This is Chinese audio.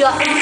哥